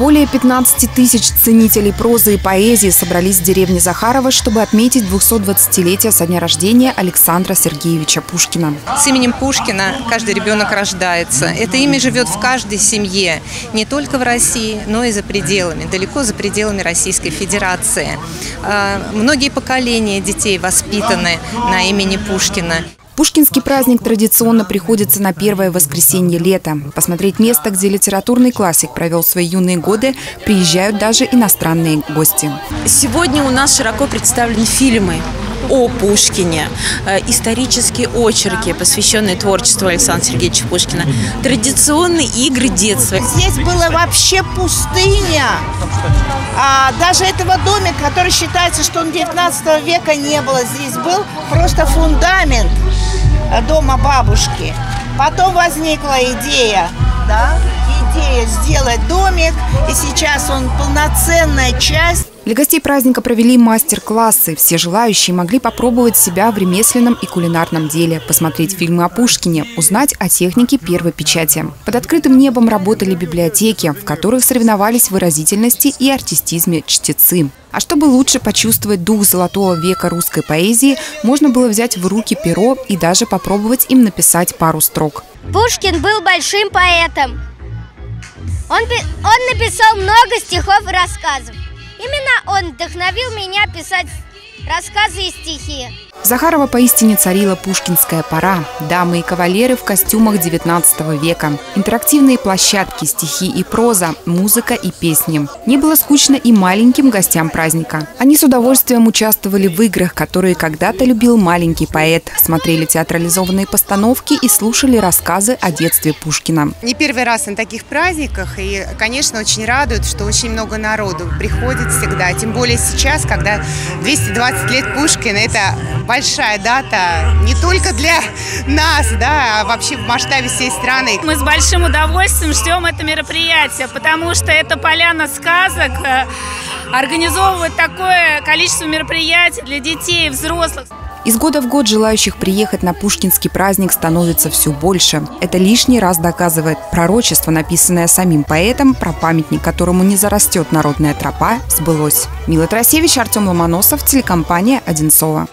Более 15 тысяч ценителей прозы и поэзии собрались в деревне Захарова, чтобы отметить 220-летие со дня рождения Александра Сергеевича Пушкина. С именем Пушкина каждый ребенок рождается. Это имя живет в каждой семье, не только в России, но и за пределами, далеко за пределами Российской Федерации. А, многие поколения детей воспитаны на имени Пушкина. Пушкинский праздник традиционно приходится на первое воскресенье лета. Посмотреть место, где литературный классик провел свои юные годы, приезжают даже иностранные гости. Сегодня у нас широко представлены фильмы о Пушкине, э, исторические очерки, посвященные творчеству Александра Сергеевича Пушкина, традиционные игры детства. Здесь была вообще пустыня. А даже этого домика, который считается, что он 19 века не было, здесь был просто фундамент дома бабушки. Потом возникла идея, да, идея сделать домик, и сейчас он полноценная часть для гостей праздника провели мастер-классы. Все желающие могли попробовать себя в ремесленном и кулинарном деле, посмотреть фильмы о Пушкине, узнать о технике первой печати. Под открытым небом работали библиотеки, в которых соревновались в выразительности и артистизме чтецы. А чтобы лучше почувствовать дух золотого века русской поэзии, можно было взять в руки перо и даже попробовать им написать пару строк. Пушкин был большим поэтом. Он, он написал много стихов и рассказов. Именно он вдохновил меня писать рассказы и стихи. Захарова поистине царила пушкинская пора. Дамы и кавалеры в костюмах 19 века. Интерактивные площадки, стихи и проза, музыка и песни. Не было скучно и маленьким гостям праздника. Они с удовольствием участвовали в играх, которые когда-то любил маленький поэт. Смотрели театрализованные постановки и слушали рассказы о детстве Пушкина. Не первый раз на таких праздниках. И, конечно, очень радует, что очень много народу приходит всегда. Тем более сейчас, когда 220 лет Пушкина – это большая дата не только для нас, да, а вообще в масштабе всей страны. Мы с большим удовольствием ждем это мероприятие, потому что это поляна сказок, организовывает такое количество мероприятий для детей и взрослых. Из года в год желающих приехать на Пушкинский праздник становится все больше. Это лишний раз доказывает пророчество, написанное самим поэтом, про памятник которому не зарастет народная тропа, сбылось. Мила Тросевич, Артем Ломоносов, телекомпания «Одинцова».